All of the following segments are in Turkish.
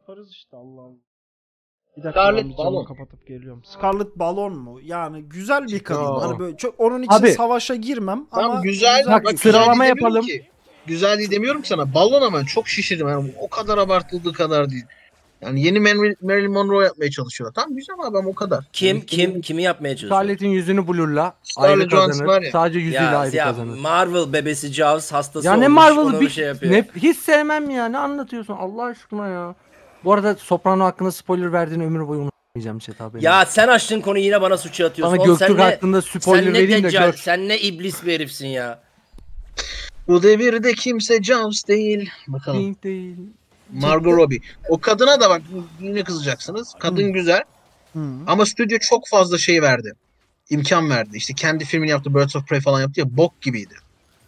Yaparız işte Allah Allah. Bir dakika Scarlett ben bir camı Balon. kapatıp geliyorum. Scarlett Balon mu? Yani güzel bir kadın. Aa. Hani böyle çok onun için Abi. savaşa girmem Tamam ama güzel. Bak, güzel sıralama demiyorum yapalım. Ki. Güzel değil demiyorum ki sana. Balon ama çok şişirdim. Yani o kadar abartıldığı kadar değil. Yani yeni Marilyn Marilyn Monroe yapmaya çalışıyorlar. Tamam güzel abi ama o kadar. Kim Yani kim kimi yapmaya çalışıyor? Scarlett'in yüzünü blurla. Scarlett Ayrı Johansson var ya. Sadece yüzüyle Ya, ayrı ya kazanır. Marvel bebesi Jaws hastası Ya ne olmuş, ona Marvel'ı bir bir şey yapıyor. ne, hiç sevmem ya. Ne anlatıyorsun Allah aşkına ya. Bu arada Soprano hakkında spoiler verdiğini ömür boyu unutmayacağım Çet abi. Ya sen açtın konuyu yine bana suçu atıyorsun. Bana Oğlum sen Göktürk ne, hakkında spoiler sen ne vereyim de gör. sen ne iblis bir herifsin ya. Bu devirde kimse Jaws değil. Bakalım. Değil, değil. Margot Robbie. O kadına da bak yine kızacaksınız. Kadın Hı. güzel Hı. ama stüdyo çok fazla şey verdi. İmkan verdi. İşte kendi filmini yaptı. Birds of Prey falan yaptı ya bok gibiydi.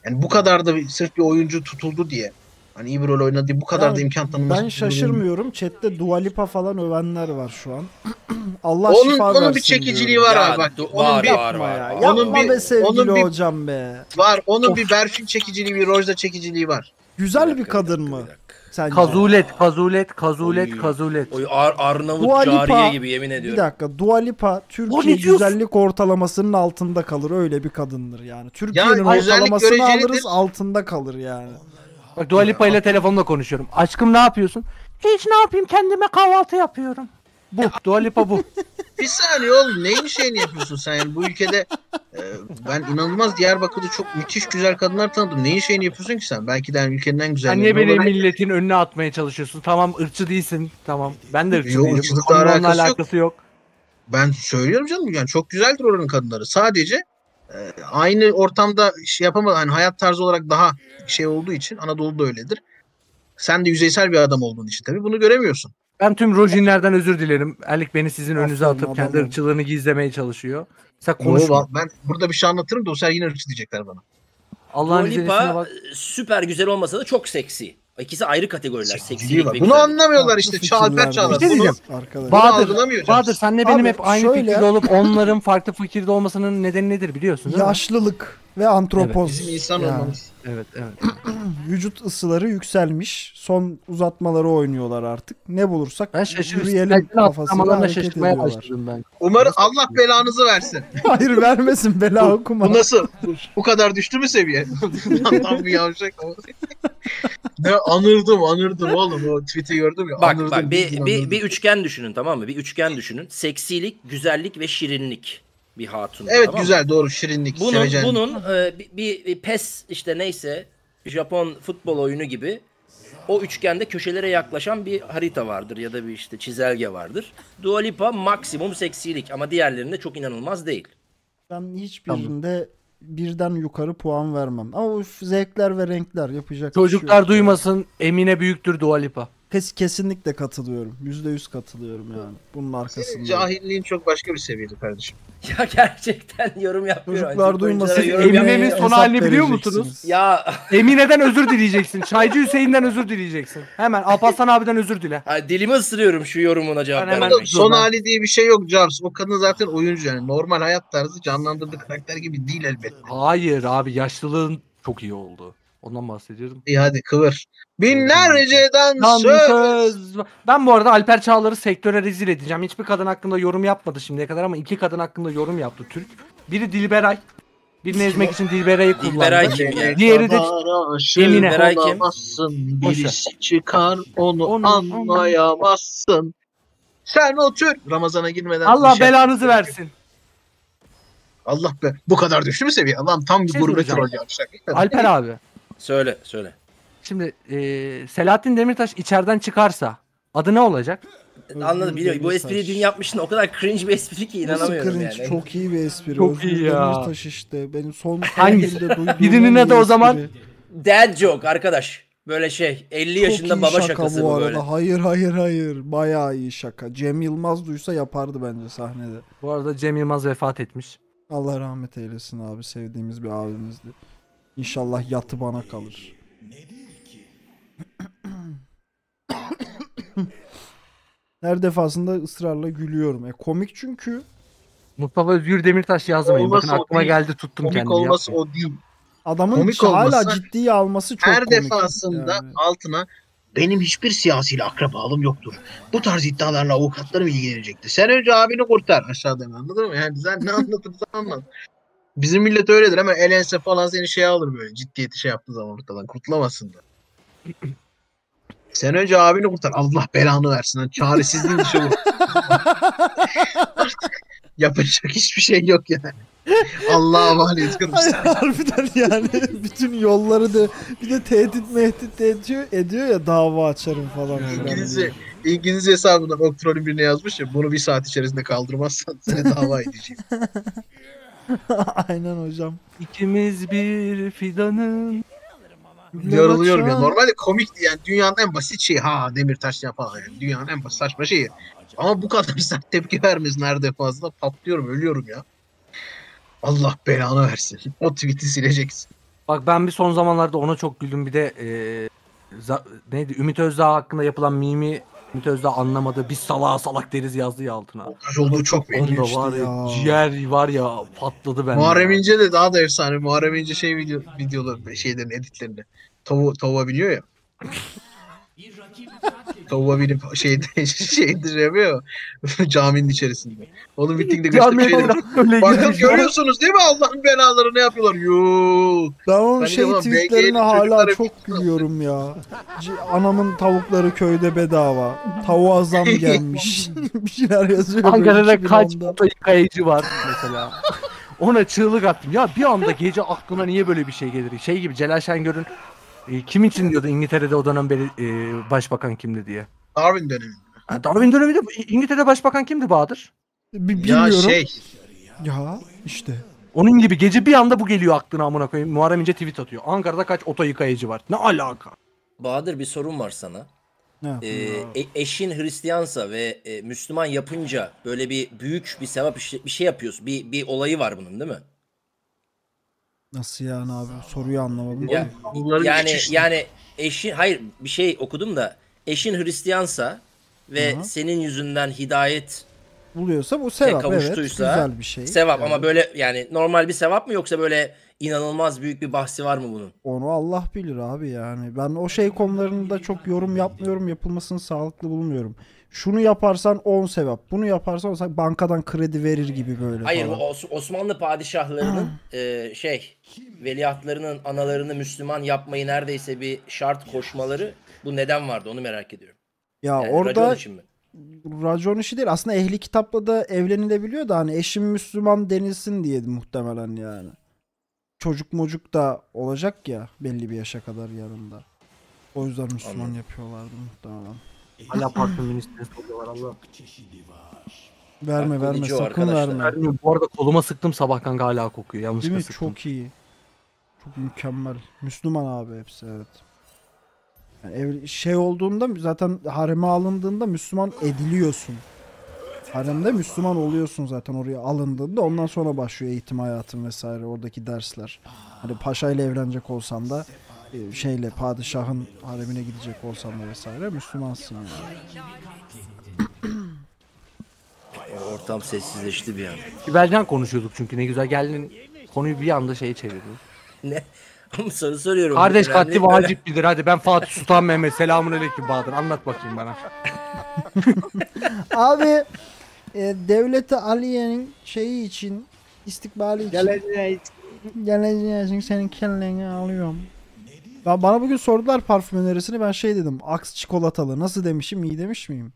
Yani bu kadar da sırf bir oyuncu tutuldu diye. Hani iyi bir rol oynadı bu kadar Yani da imkan tanınması. Ben şaşırmıyorum. Chat'te Dua Lipa falan övenler var şu an. Allah Onun, şifa onun versin bir çekiciliği diyorum. var Ya, abi bak. du- onun var, bir var, var, ya. var. Onun bir- be sevgili onun bir- hocam be. var. Onun bir Berfin çekiciliği, bir Rojda çekiciliği var. Güzel bir, dakika, kadın dakika, mı? bir. Sence? Kazulet, kazulet, kazulet, Oy. kazulet. Oy Ar Arnavut Dua Lipa- cariye gibi yemin Bir ediyorum. dakika. Dua Lipa Türkiye güzellik ortalamasının altında kalır. Öyle bir kadındır yani. Türkiye'nin güzellik ortalamasını alırız altında kalır yani. Bak Dua Lipa ile telefonla konuşuyorum. Aşkım ne yapıyorsun? Hiç ne yapayım kendime kahvaltı yapıyorum. Bu. Dua Lipa bu. Bir saniye oğlum neyin şeyini yapıyorsun sen yani bu ülkede e, ben inanılmaz Diyarbakır'da çok müthiş güzel kadınlar tanıdım. Neyin şeyini yapıyorsun ki sen? Belki de yani ülkenin en güzel. Sen niye beni milletin önüne atmaya çalışıyorsun? Tamam ırkçı değilsin. Tamam. Ben de ırkçı Yok, değilim. ırkçılıkla onunla alakası yok. alakası yok. Ben söylüyorum canım yani çok güzeldir oranın kadınları. Sadece e, aynı ortamda şey yapamadı. Hani hayat tarzı olarak daha şey olduğu için Anadolu'da öyledir. Sen de yüzeysel bir adam olduğun için tabii bunu göremiyorsun. Ben tüm rojinlerden özür dilerim. Erlik beni sizin önünüze atıp kendi ırkçılığını gizlemeye çalışıyor. Sen Yo, konuşma. ben burada bir şey anlatırım da o sefer yine ırkçı diyecekler bana. Allah'ın Dua Lipa bak. süper güzel olmasa da çok seksi. İkisi ayrı kategoriler. Seksilik var. ve Bunu güzellik. anlamıyorlar işte. Farklı Çağatay fikirler Çağlar. var. Bir şey Bunu, diyeceğim. Arkadaş. Bunu Bahadır, algılamıyor Bahadır senle benim Abi, hep aynı şöyle- fikirde olup onların farklı fikirde olmasının nedeni nedir biliyorsun değil mi? Yaşlılık ve antropoz. Bizim insan Yani olmamız. Evet evet. Vücut ısıları yükselmiş. Son uzatmaları oynuyorlar artık. Ne bulursak Ben yürüyelim Kafasıyla hareket şaşırmaya ediyorlar. başladım ben. Umarım Allah belanızı versin. Hayır vermesin bela okuma. Bu nasıl? Bu kadar düştü mü seviye? Tam bir yavşak. ne anırdım anırdım oğlum o tweet'i gördüm ya. Bak anırdım, bak bir, bir, bir üçgen düşünün tamam mı? Bir üçgen düşünün. Seksilik, güzellik ve şirinlik bir hatun. Evet tamam mı? güzel doğru şirinlik Bunun bunun e, bir, bir, bir pes işte neyse Japon futbol oyunu gibi o üçgende köşelere yaklaşan bir harita vardır ya da bir işte çizelge vardır. Dua Lipa maksimum seksilik ama diğerlerinde çok inanılmaz değil. Ben hiçbirinde birden yukarı puan vermem. Ama o zevkler ve renkler yapacak şey Çocuklar yok. duymasın Emine büyüktür Dua Lipa. Kes, kesinlikle katılıyorum. Yüzde yüz katılıyorum yani. Bunun Senin arkasında. cahilliğin çok başka bir seviyede kardeşim. Ya gerçekten yorum yapmıyor. Çocuklar duymasın. Emine'nin son halini biliyor musunuz? Ya Emine'den özür dileyeceksin. Çaycı Hüseyin'den özür dileyeceksin. Hemen Alparslan abiden özür dile. ha, dilimi ısırıyorum şu yorumuna cevap Ben hemen- vermek. Son hali diye bir şey yok Jarvis. O kadın zaten oyuncu yani. Normal hayat tarzı canlandırdığı karakter gibi değil elbette. Hayır abi yaşlılığın çok iyi oldu. Ondan bahsediyorum. İyi hadi kıvır. Binlerce Lan dansöz. söz. Ben bu arada Alper Çağlar'ı sektöre rezil edeceğim. Hiçbir kadın hakkında yorum yapmadı şimdiye kadar ama iki kadın hakkında yorum yaptı Türk. Biri Dilberay. Birini ezmek için Dilberay'ı kullandı. Dilberay kim ya? Diğeri de Emine. Merak kim? Birisi çıkar onu, Onu- anlayamazsın. Sen otur. Ramazana girmeden. Allah şey- belanızı versin. Allah be. Bu kadar düştü mü seviye? Allah'ım tam bir Şey gurbet rol yapacak. Alper abi. Söyle söyle. Şimdi eee Selahattin Demirtaş içeriden çıkarsa adı ne olacak? Anladım biliyorum. Bu espriyi dün yapmıştın. O kadar cringe bir espri ki Nasıl inanamıyorum cringe? yani. Çok iyi bir espri. Çok Özgür iyi ya. Demirtaş işte. Benim son Hangisi? Birinin adı o zaman-. Dad joke arkadaş. Böyle şey 50 Çok yaşında iyi baba şaka şakası bu bu arada. böyle. Hayır hayır hayır. Bayağı iyi şaka. Cem Yılmaz duysa yapardı bence sahnede. Bu arada Cem Yılmaz vefat etmiş. Allah rahmet eylesin abi. Sevdiğimiz bir abimizdi. İnşallah yatı bana kalır. Her defasında ısrarla gülüyorum. E komik çünkü. Mustafa Özgür Demirtaş yazmayın. Olması Bakın aklıma değil. geldi tuttum Komik kendimi. olması yapmayın. o değil. Adamın Komik hala olmasa ciddiye alması çok Her komik. defasında Yani. altına Benim hiçbir siyasiyle akrabalığım yoktur. Bu tarz iddialarla avukatlarım ilgilenecektir. Sen önce abini kurtar aşağıdan anladın mı? Yani sen ne anlatırsan anlat. Bizim millet öyledir ama elense falan seni şey alır böyle ciddiyeti şey yaptığı zaman ortadan kurtulamazsın da. Sen önce abini kurtar. Allah belanı versin. Hani çaresizliğin dışı. Artık yapacak hiçbir şey yok yani. Allah'a Ay, seni. harbiden yani bütün yolları da bir de tehdit mehdit de ediyor, ediyor ya dava açarım falan. İngilizce. İngilizce hesabından Oktrol'ün birine yazmış ya bunu bir saat içerisinde kaldırmazsan seni dava edeceğim. Aynen hocam. İkimiz bir fidanın. Yarılıyorum ya. Normalde komikti yani dünyanın en basit şeyi. Ha Demirtaş yapar yani. Dünyanın en basit saçma şeyi. Ama bu kadar sert tepki vermesi nerede fazla patlıyorum ölüyorum ya. Allah belanı versin. O tweet'i sileceksin. Bak ben bir son zamanlarda ona çok güldüm. Bir de eee, za- neydi Ümit Özdağ hakkında yapılan mimi Ümit Özdağ anlamadı. Biz salağa salak deriz yazdı ya altına. Montaj olduğu çok belli. Onda geçti var ya, ya. ciğer var ya patladı bende. Muharrem. İnce de daha da efsane. Muharrem İnce şey video, videoları, şeylerin editlerinde. Tavu, tavuğa biniyor ya. Tavuğa binip şeyde, şeyde şey yapıyor ya, caminin içerisinde. Onun şeyleri. öyle Bakın görüyorsunuz değil mi Allah'ın belaları ne yapıyorlar? Yuuu. Ben onun şey tweetlerine hala çok gülüyorum ya. Anamın tavukları köyde bedava. Tavuğa zam gelmiş. bir şeyler yazıyor. Ankara'da kaç 2010'da. foto yıkayıcı var mesela. Ona çığlık attım. Ya bir anda gece aklına niye böyle bir şey gelir? Şey gibi Celal Şengör'ün e, kim için diyordu İngiltere'de o dönem beri e, başbakan kimdi diye. Darwin dönemi. Ha, Darwin döneminde İngiltere'de başbakan kimdi Bahadır? Bi- Ya Bilmiyorum. şey. Ya işte. Onun gibi gece bir anda bu geliyor aklına amına koyayım. Muharrem İnce tweet atıyor. Ankara'da kaç oto yıkayıcı var? Ne alaka? Bahadır bir sorun var sana. Ne Ee, e- eşin Hristiyansa ve e, Müslüman yapınca böyle bir büyük bir sevap işi- bir şey yapıyorsun. Bir bir olayı var bunun değil mi? Nasıl yani abi? Soruyu anlamadım. Ya, Bunların yani geçişi. yani eşin hayır bir şey okudum da eşin Hristiyansa ve Aha. senin yüzünden hidayet Buluyorsa bu sevap evet. Güzel bir şey. sevap ama Evet. böyle yani normal bir sevap mı yoksa böyle inanılmaz büyük bir bahsi var mı bunun? Onu Allah bilir abi yani. Ben o şey konularında çok yorum yapmıyorum. Yapılmasını sağlıklı bulmuyorum. Şunu yaparsan 10 sevap. Bunu yaparsan bankadan kredi verir gibi böyle Hayır falan. Os- Osmanlı padişahlarının e, şey veliahtlarının analarını Müslüman yapmayı neredeyse bir şart koşmaları bu neden vardı onu merak ediyorum. Ya Yani orada racon için mi? racon işi değil. Aslında ehli kitapla da evlenilebiliyor da hani eşim Müslüman denilsin diye muhtemelen yani. Çocuk mocuk da olacak ya belli bir yaşa kadar yanında. O yüzden Müslüman Anladım. yapıyorlardı muhtemelen. Hala parfüm ministeri soruyorlar Allah. Verme verme Akıllıcı o sakın arkadaşlar. verme. Bu arada koluma sıktım sabah kanka hala kokuyor. Değil Yanlışlıkla mi? sıktım. Çok iyi. Çok mükemmel. Müslüman abi hepsi evet. Yani ev, şey olduğunda zaten hareme alındığında Müslüman ediliyorsun. Haremde Müslüman oluyorsun zaten oraya alındığında ondan sonra başlıyor eğitim hayatın vesaire oradaki dersler. Hani paşayla evlenecek olsan da şeyle padişahın haremine gidecek olsan da vesaire Müslümansın yani. Ortam sessizleşti bir an. Sibelcan konuşuyorduk çünkü ne güzel geldin. Konuyu bir anda şeye çevirdin. Ne? Ama soru soruyorum. Kardeş Önemli, katli böyle- vacip bilir. Hadi ben Fatih Sultan Mehmet. Selamun aleyküm Bahadır. Anlat bakayım bana. Abi e, devleti Aliye'nin şeyi için istikbali için geleceği için senin kelleni alıyorum. Ben, bana bugün sordular parfüm önerisini ben şey dedim aks çikolatalı nasıl demişim iyi demiş miyim?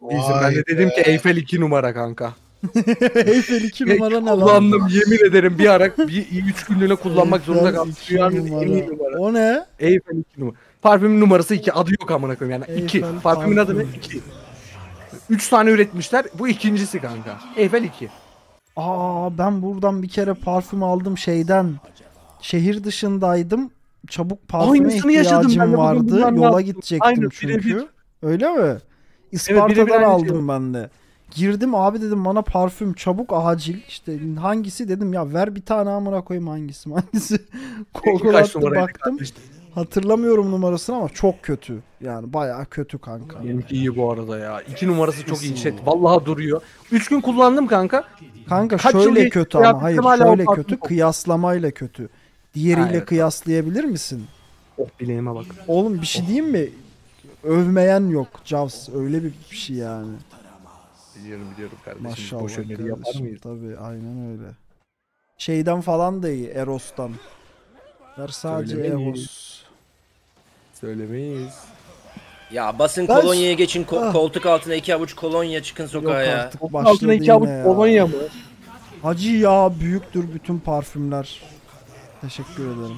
Bizim ben de dedim ki Eyfel 2 numara kanka. Eyfel 2 numara ne lan? Kullandım yemin ederim bir ara bir 3 günlüğüne kullanmak zorunda kaldım. numara. O ne? Eyfel 2 numara. Parfümün numarası 2. Adı yok amına koyayım yani. 2. Eyfel Parfümün adı ne? parfüm. 2. 3 tane üretmişler. Bu ikincisi kanka. Eyfel 2. Aa ben buradan bir kere parfüm aldım şeyden. Şehir dışındaydım. Çabuk parfüme Aynısını yaşadım ben de vardı. bundan Yola yaptım. gidecektim Aynen, çünkü. birebir. Öyle mi? Isparta'dan aynı aldım şey. ben de. Girdim abi dedim bana parfüm çabuk acil. İşte hangisi dedim ya ver bir tane amına koyayım hangisi hangisi. Google attı baktım. kardeşim? Hatırlamıyorum numarasını ama çok kötü. Yani bayağı kötü kanka. Benimki iyi bu arada ya. 2 numarası çok iyi chat. Vallahi duruyor. 3 gün kullandım kanka. Kanka Kaç şöyle kötü ama hayır şöyle kötü kıyaslamayla kötü. Diğeriyle Ha, evet. kıyaslayabilir misin? Oh bileğime bak. Oğlum bir şey diyeyim mi? övmeyen yok. Jaws öyle bir şey yani. Biliyorum biliyorum kardeşim. Maşallah Boş öneri yapar mıyız? Tabii aynen öyle. Şeyden falan da iyi. Eros'tan. Ver sadece Söylemeyiz. Eros. Söylemeyiz. Ya basın Ben- kolonyaya geçin ko- Ah. koltuk altına iki avuç kolonya çıkın Yok sokağa ya. artık Altına iki avuç ya. kolonya mı? Hacı ya büyüktür bütün parfümler. Teşekkür ederim.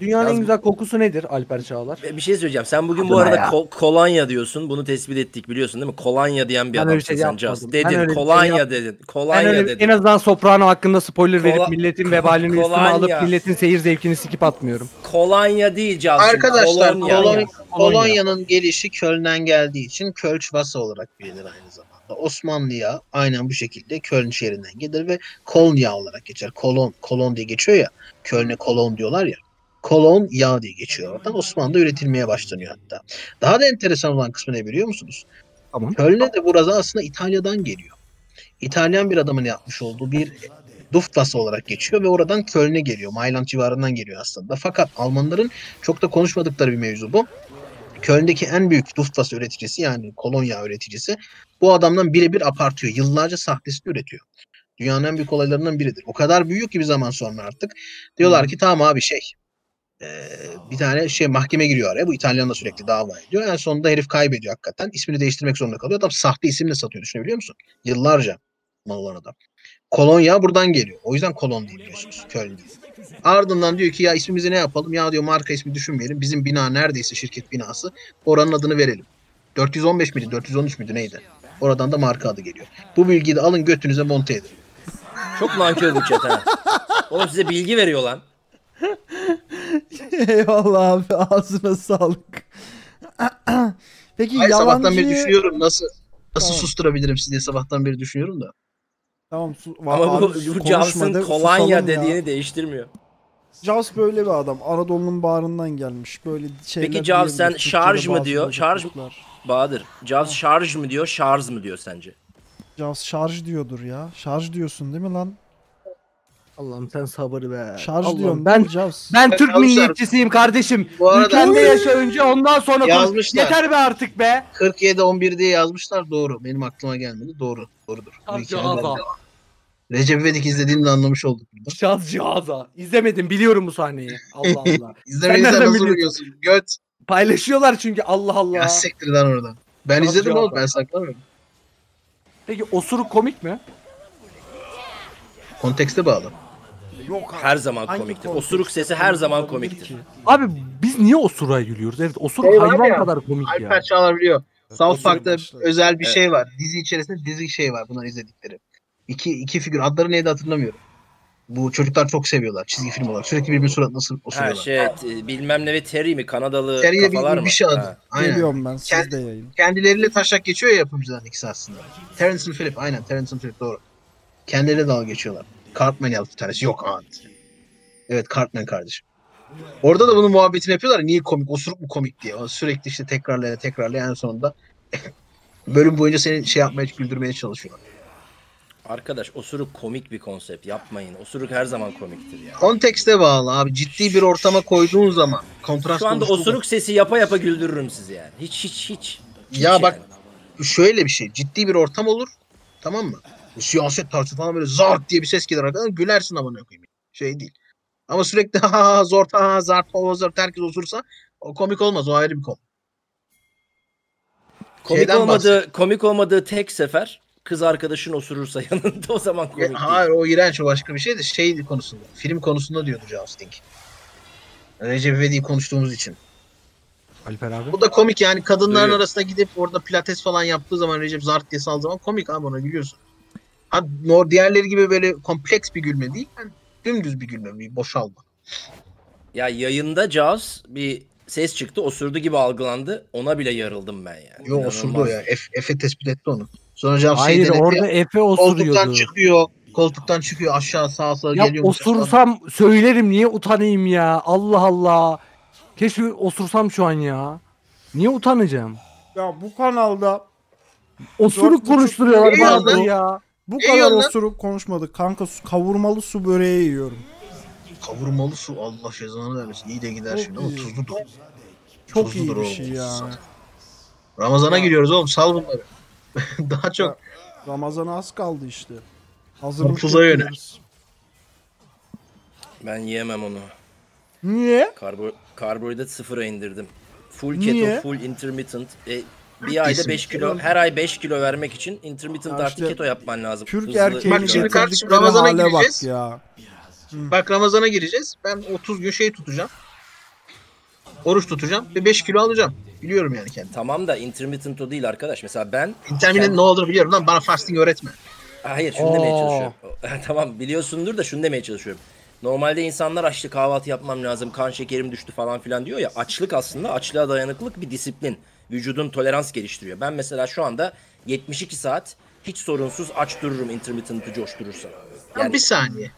Dünyanın en Yaz- güzel kokusu nedir Alper Çağlar? Bir şey söyleyeceğim. Sen bugün bu Adına arada ya. ko- kolonya diyorsun. Bunu tespit ettik biliyorsun değil mi? Kolonya diyen bir Ben öyle adamsın şey sen yapmadım. Just. Ben Dedin öyle bir şey kolonya dedin. Ben Kolonya öyle dedin. en azından Soprano hakkında spoiler verip Kola- milletin vebalini üstüme Kolonya. alıp milletin seyir zevkini sikip atmıyorum. Kolonya değil Just. Arkadaşlar kolonya. Kolon- Kolonya. Kolonya'nın gelişi Köln'den geldiği için Kölçvası olarak bilinir aynı zamanda. Osmanlı'ya aynen bu şekilde Köln şehrinden gelir ve Kolonya olarak geçer. Kolon, kolon diye geçiyor ya. Köln'e kolon diyorlar ya. Kolon yağ diye geçiyor oradan. Osmanlı'da üretilmeye başlanıyor hatta. Daha da enteresan olan kısmı ne biliyor musunuz? Tamam. Köln'e de burada aslında İtalya'dan geliyor. İtalyan bir adamın yapmış olduğu bir Luftwaffe olarak geçiyor ve oradan Köln'e geliyor. Mailand civarından geliyor aslında. Fakat Almanların çok da konuşmadıkları bir mevzu bu. Köln'deki en büyük Luftwaffe üreticisi yani kolonya üreticisi bu adamdan birebir apartıyor. Yıllarca sahtesini üretiyor. Dünyanın en büyük olaylarından biridir. O kadar büyük ki bir zaman sonra artık. Diyorlar ki tamam abi şey eee, bir tane şey mahkeme giriyor araya. Bu İtalyanla sürekli dava ediyor. En sonunda herif kaybediyor hakikaten. İsmini değiştirmek zorunda kalıyor. Adam sahte isimle satıyor düşünebiliyor musun? Yıllarca mal olan adam. Kolonya buradan geliyor. O yüzden kolon değil biliyorsunuz. Köln değil. Ardından diyor ki ya ismimizi ne yapalım? Ya diyor marka ismi düşünmeyelim. Bizim bina neredeyse şirket binası. Oranın adını verelim. 415 miydi? 413 müydü neydi? Oradan da marka adı geliyor. Bu bilgiyi de alın götünüze monte edin. Çok nankör bu chat ha. Oğlum size bilgi veriyor lan. Eyvallah abi ağzına sağlık. Peki Ay sabahtan beri yalancıyı... düşünüyorum nasıl nasıl Tamam. susturabilirim sizi diye sabahtan beri düşünüyorum da. Tamam su... Ama bu, abi, bu Jaws'ın de, kolonya susalım ya. dediğini değiştirmiyor. Jaws böyle bir adam. Anadolu'nun bağrından gelmiş. Böyle şeyler Peki Jaws sen şarj mı diyor? Şarj- bozukluklar. Bahadır. Jaws şarj mı diyor, şarj mı diyor sence? Jaws şarj diyordur ya. Şarj diyorsun değil mi lan? Allah'ım sen sabır be. Şarj Allah'ım, diyorum Ben Jaws. ben Türk Arkadaşlar, milliyetçisiyim kardeşim. Bu arada- Ülkende yaşa önce ondan sonra konuş. Yazmışlar. Yeter be artık be. 47 11 diye yazmışlar doğru. Benim aklıma gelmedi. Doğru. Doğrudur. Bu Şarj hikaye. Recep İvedik izlediğini de anlamış olduk burada. Cihaza. İzlemedim biliyorum bu sahneyi. Allah Allah. İzlemediysen nasıl biliyorsun? Göt. Paylaşıyorlar çünkü Allah Allah. Ya siktir lan oradan. Ben Şarj izledim oğlum cihaza. ben saklamıyorum. Peki osuruk komik mi? Kontekste bağlı. Yok Her zaman Hangi komiktir. kontekst Osuruk sesi her zaman komiktir. Abi biz niye osuruğa gülüyoruz? Evet osuruk Şey var hayvan ya, kadar komik Alper ya. Çağlar biliyor. South Park'ta özel bir Evet. şey var. Dizi içerisinde dizi şey var bunlar izledikleri. İki, iki figür adları neydi hatırlamıyorum. Bu çocuklar çok seviyorlar çizgi film olarak. Sürekli birbirinin suratına sı- Ha osuruyorlar. şey bilmem ne ve Terry mi Kanadalı Terry'e bir- kafalar bir mı? şey adı. Ha. Aynen. Geliyorum ben Kend- sizde yayın. Kendileriyle taşak geçiyor ya yapımcıların ikisi aslında. Terence and Philip aynen Terence and Philip doğru. Kendileriyle dalga geçiyorlar. Cartman yaptı bir tanesi. Yok abi. Evet Cartman kardeşim. Orada da bunun muhabbetini yapıyorlar. ya, Niye komik? Osuruk mu komik diye. O sürekli işte tekrarlaya tekrarlaya en sonunda bölüm boyunca seni şey yapmaya güldürmeye çalışıyorlar. Arkadaş osuruk komik bir konsept yapmayın. Osuruk her zaman komiktir ya. Kontekste bağlı abi. Ciddi bir ortama koyduğun zaman kontrast Şu anda osuruk sesi yapa yapa güldürürüm sizi yani. Hiç hiç hiç. hiç Ya bak yani. şöyle bir şey. Ciddi bir ortam olur. Tamam mı? Bu siyaset tartışması falan böyle zart diye bir ses gelir arkadan gülersin amına koyayım. Şey değil. Ama sürekli ha ha zort ha ha zart ha zart herkes osursa o komik olmaz. O ayrı bir konu. komik şeyden olmadığı komik olmadığı tek sefer kız arkadaşın osurursa yanında o zaman komik Ya, değil. hayır o iğrenç o başka bir şey de şey konusunda. Film konusunda diyordu Jousting. Recep İvedik'i konuştuğumuz için. Alper abi. Bu da komik yani kadınların Duyuyorum. arasında gidip orada pilates falan yaptığı zaman Recep zart diye saldığı zaman komik abi ona gülüyorsun. Ha, no, diğerleri gibi böyle kompleks bir gülme değil. Yani dümdüz bir gülme, bir boşalma. Ya yayında Jaws bir ses çıktı osurdu gibi algılandı. Ona bile yarıldım ben yani. Yo İnanılmaz. osurdu ya. Efe tespit etti onu. Sonra Jaws şey Hayır denedi. orada Efe koltuktan osuruyordu. çıkıyor. Koltuktan çıkıyor aşağı sağa sağa Ya geliyor. ses falan. osursam söylerim niye utanayım ya? Allah Allah. Keşke osursam şu an ya. Niye utanacağım? Ya bu kanalda Osuruk konuşturuyorlar bana ya. bu İyi kadar osuruk konuşmadık. Kanka su, kavurmalı su böreği yiyorum. Kavurmalı su Allah cezanı vermesin. İyi de gider Çok şimdi ama iyi. tuzlu da. Çok Tuzludur iyi bir oğlum, şey ya. Ramazana giriyoruz oğlum sal bunları. Daha çok Ramazan'a az kaldı işte. Hazırlık Tuza yönel. yapıyoruz. Ben yiyemem onu. Niye? Karbo karbonhidrat sıfıra indirdim. Full Niye? keto, full intermittent. E, bir ayda 5 kilo, her ay 5 kilo vermek için intermittent Ya artı işte keto yapman lazım. Türk Hızlı- erkeğinin Bak şimdi kardeşim, getirdikleri Ramazan'a hale gireceğiz. Bak ya. Bak Ramazan'a gireceğiz. Ben 30 gün şey tutacağım. Oruç tutacağım ve 5 kilo alacağım. Biliyorum yani kendim. Tamam da intermittent o değil arkadaş. Mesela ben İnterminin ne olduğunu biliyorum lan. Bana fasting öğretme. Hayır şunu demeye Oo. çalışıyorum. tamam biliyorsundur da şunu demeye çalışıyorum. Normalde insanlar açlı kahvaltı yapmam lazım, kan şekerim düştü falan filan diyor ya. Açlık aslında açlığa dayanıklılık bir disiplin. Vücudun tolerans geliştiriyor. Ben mesela şu anda 72 saat hiç sorunsuz aç dururum intermittent'ı coşturursam. Yani bir saniye.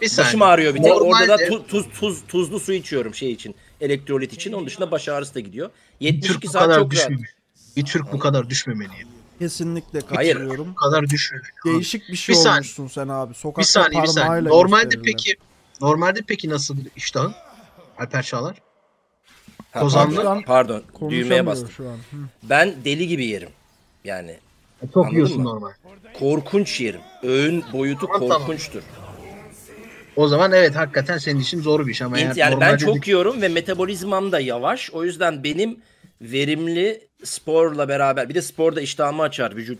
Bir saniye. Başım ağrıyor bir tek. Orada da Normalde tu- tuz, tuz, tuzlu su içiyorum şey için. Elektrolit için. Onun dışında baş ağrısı da gidiyor. bir 72 Türk bu saat çok rahat. Bir Türk bu kadar düşmemeli. Kesinlikle Hayır. katılıyorum. Bu kadar düşmemeli. Değişik bir şey Bir saniye. olmuşsun sen abi. Bir Sokakta saniye bir saniye. Normalde peki normalde peki nasıl iştahın? Alper Çağlar. Ha, Kozanlı. Pardon, pardon düğmeye bastım. şu an. Hı. Ben deli gibi yerim. Yani Çok Anladın yiyorsun mı? normal. korkunç yerim. Öğün boyutu Tamam, tamam. O zaman evet hakikaten senin için zor bir iş ama eğer İnt- yani ben normalde çok yiyorum ve metabolizmam da yavaş. O yüzden benim verimli sporla beraber bir de sporda iştahımı açar vücut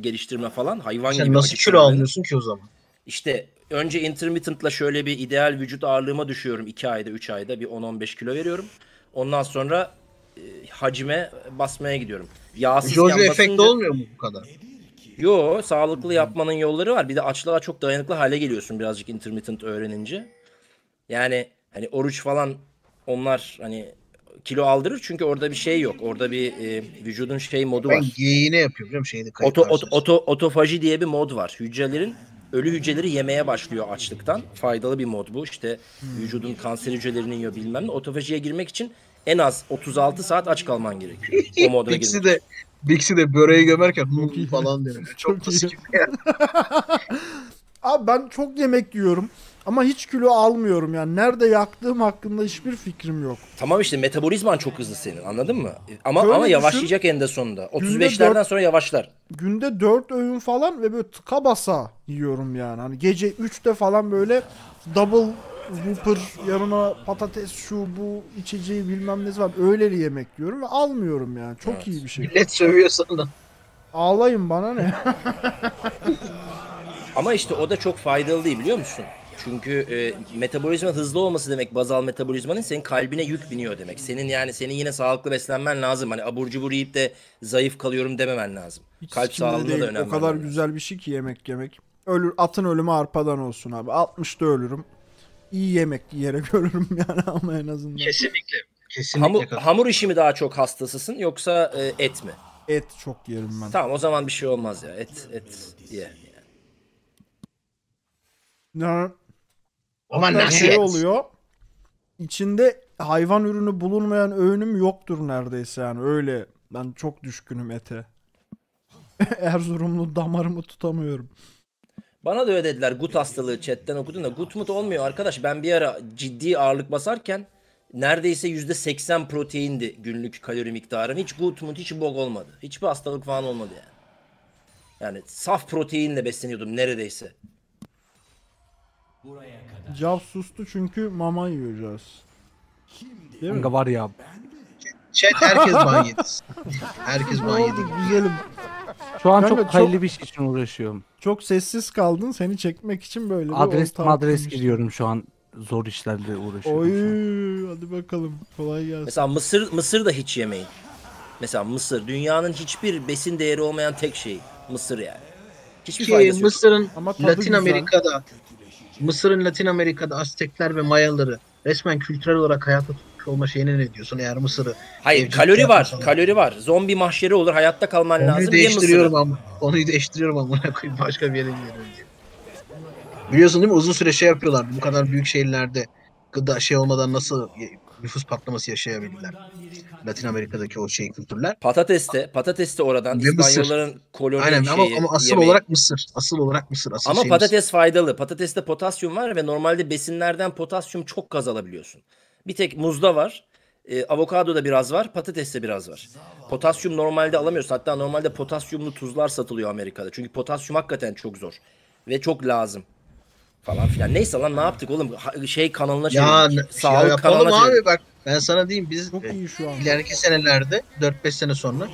geliştirme falan hayvan sen gibi nasıl kilo beni. almıyorsun ki o zaman? İşte önce intermittent'la şöyle bir ideal vücut ağırlığıma düşüyorum 2 ayda 3 ayda bir 10-15 kilo veriyorum. Ondan sonra e, hacime basmaya gidiyorum. Yağsız Jojo efekt olmuyor mu bu kadar? Yo sağlıklı yapmanın yolları var. Bir de açlığa çok dayanıklı hale geliyorsun birazcık intermittent öğrenince. Yani hani oruç falan onlar hani kilo aldırır çünkü orada bir şey yok. Orada bir e, vücudun şey modu Ben var. geyiğine yapıyorum biliyor musun? Şeyde Oto, oto, oto, otofaji diye bir mod var. Hücrelerin ölü hücreleri yemeye başlıyor açlıktan. Faydalı bir mod bu. İşte vücudun kanser hücrelerini yiyor bilmem ne. Otofajiye girmek için en az 36 saat aç kalman gerekiyor. O moda girmek. Bixi de Bixi de böreği gömerken "Hı" falan diyor. Çok da iyi. sikip Abi ben çok yemek yiyorum. Ama hiç kilo almıyorum yani. Nerede yaktığım hakkında hiçbir fikrim yok. Tamam işte metabolizman çok hızlı senin anladın mı? Ama Şöyle ama düşün, yavaşlayacak en de sonunda. günde 35'lerden dört- sonra yavaşlar. Günde 4 öğün falan ve böyle tıka basa yiyorum yani. Hani gece 3'te falan böyle double whopper yanına patates şu bu içeceği bilmem ne var. Öyleli yemek yiyorum ve almıyorum yani. Çok Evet. iyi bir şey. millet sövüyor sana. Ağlayın bana ne? Ama işte o da çok faydalı değil biliyor musun? Çünkü e, metabolizma hızlı olması demek bazal metabolizmanın senin kalbine yük biniyor demek. Senin yani senin yine sağlıklı beslenmen lazım. Hani abur cubur yiyip de zayıf kalıyorum dememen lazım. Hiç Kalp sağlığına değil. da önem O kadar lazım. güzel bir şey ki yemek yemek. Ölür, atın ölümü arpadan olsun abi. 60'da ölürüm. İyi yemek yiyerek ölürüm yani ama en azından. Kesinlikle. Kesinlikle. Hamur, katılıyorum. hamur işi mi daha çok hastasısın yoksa e, et mi? Et çok yerim ben. Tamam o zaman bir şey olmaz ya. Et et ye. Yani Ama Hatta nasıl şey et? oluyor. İçinde hayvan ürünü bulunmayan öğünüm yoktur neredeyse yani öyle. Ben çok düşkünüm ete. Erzurumlu damarımı tutamıyorum. Bana da öyle dediler gut hastalığı chatten okudum da gut mut olmuyor arkadaş. Ben bir ara ciddi ağırlık basarken neredeyse %80 proteindi günlük kalori miktarım. Hiç gut mut hiç bok olmadı. Hiçbir hastalık falan olmadı yani. Yani saf proteinle besleniyordum neredeyse. Cav sustu çünkü mama yiyeceğiz. Değil mi? Kanka var ya Chat herkes ban yedi. Herkes ban yedi. güzelim. Şu an Kanka çok çok- hayırlı bir şey için uğraşıyorum. Çok sessiz kaldın seni çekmek için böyle bir Adres olta adres atmıştım. gidiyorum şu an. Zor işlerle uğraşıyorum. Oy şu an. hadi bakalım kolay gelsin. Mesela mısır mısır da hiç yemeyin. Mesela mısır dünyanın hiçbir besin değeri olmayan tek şey. Mısır yani. Hiçbir Ki faydası yok. Mısır'ın Ama tadı Latin güzel. Amerika'da Mısır'ın Latin Amerika'da Aztekler ve Mayalıları resmen kültürel olarak hayata tutmuş olma şeyine ne diyorsun eğer Mısır'ı Hayır kalori var. yapmasan? Kalori var. Zombi mahşeri olur. Hayatta kalman Konuyu lazım. Değiştiriyorum ama konuyu değiştiriyorum amına koyayım başka bir yere gidiyorum diye. Biliyorsun değil mi uzun süre şey yapıyorlar bu kadar büyük şehirlerde gıda şey olmadan nasıl nüfus patlaması yaşayabildiler. Latin Amerika'daki o şey kültürler. Patates de, patates de oradan Ve mısır. İspanyolların koloni Aynen ama, şeyi, ama asıl yemeği. olarak Mısır. Asıl olarak Mısır. Asıl Ama şey patates faydalı. Patateste potasyum var ve normalde besinlerden potasyum çok gaz alabiliyorsun. Bir tek muzda var. E, avokadoda biraz var, patateste biraz var. Potasyum normalde alamıyorsun. Hatta normalde potasyumlu tuzlar satılıyor Amerika'da. Çünkü potasyum hakikaten çok zor ve çok lazım falan filan. Neyse lan ne yaptık oğlum? Ha- Şey kanalına Ya, çevirdik. ya Sağlık yapalım kanalına abi çevirdik. bak ben sana diyeyim biz Çok iyi şu an. ileriki senelerde 4-5 sene sonra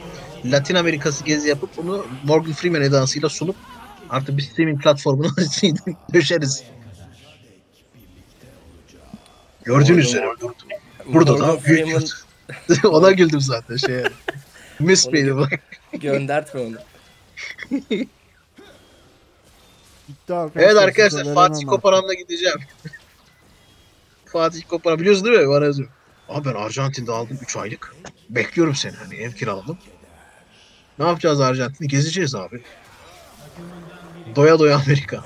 Latin Amerikası gezi yapıp bunu Morgan Freeman edasıyla sunup artık bir streaming platformuna döşeriz. Gördüğünüz üzere öldürdüm. Burada Morgan da büyük Freeman. Ona güldüm zaten şey. Miss beni bak. göndertme onu. Arkadaşlar. Evet arkadaşlar Fatih. Koparan'la gideceğim. Fatih Koparan biliyorsun değil mi? Bana yazıyor. Abi ben Arjantin'de aldım 3 aylık. Bekliyorum seni hani ev kiraladım. Ne yapacağız Arjantin'i? Gezeceğiz abi. Doya doya Amerika.